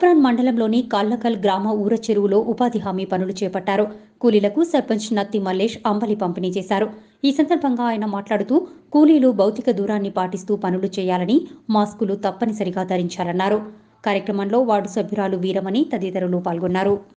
తూప్రాన్ మండలంలోని కాళ్ళకల్ గ్రామ ఊర చెరువులో ఉపాధి హామీ పనులు చేపట్టారు. కూలీలకు సర్పంచ్ నత్తి మల్లేష్ అంబలి పంపిణీ చేశారు. ఈ సందర్భంగా ఆయన మాట్లాడుతూ కూలీలు భౌతిక దూరాన్ని పాటిస్తూ పనులు చేయాలని మాస్కులు తప్పనిసరిగా ధరించాలన్నారు. కార్యక్రమంలో వార్డు సభ్యురాలు వీరమణి తదితరులు పాల్గొన్నారు.